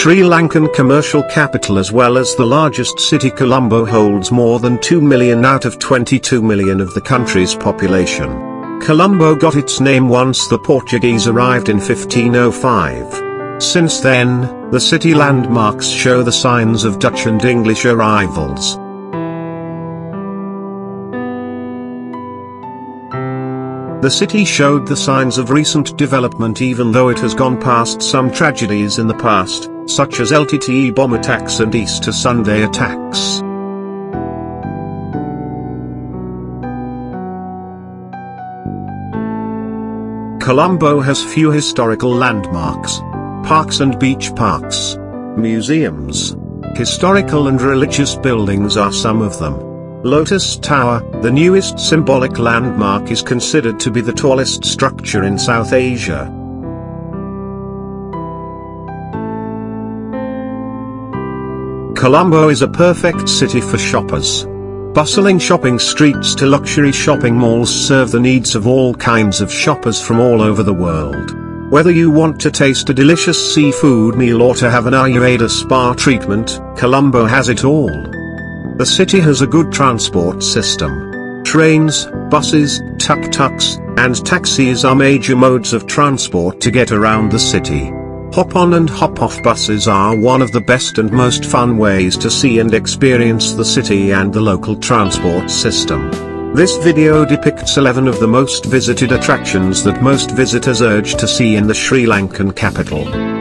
Sri Lankan commercial capital as well as the largest city Colombo holds more than 2 million out of 22 million of the country's population. Colombo got its name once the Portuguese arrived in 1505. Since then, the city landmarks show the signs of Dutch and English arrivals. The city showed the signs of recent development even though it has gone past some tragedies in the past, such as LTTE bomb attacks and Easter Sunday attacks. Colombo has few historical landmarks, parks and beach parks, museums, historical and religious buildings are some of them. Lotus Tower, the newest symbolic landmark is considered to be the tallest structure in South Asia. Colombo is a perfect city for shoppers. Bustling shopping streets to luxury shopping malls serve the needs of all kinds of shoppers from all over the world. Whether you want to taste a delicious seafood meal or to have an Ayurveda spa treatment, Colombo has it all. The city has a good transport system. Trains, buses, tuk-tuks, and taxis are major modes of transport to get around the city. Hop-on and hop-off buses are one of the best and most fun ways to see and experience the city and the local transport system. This video depicts 11 of the most visited attractions that most visitors urge to see in the Sri Lankan capital.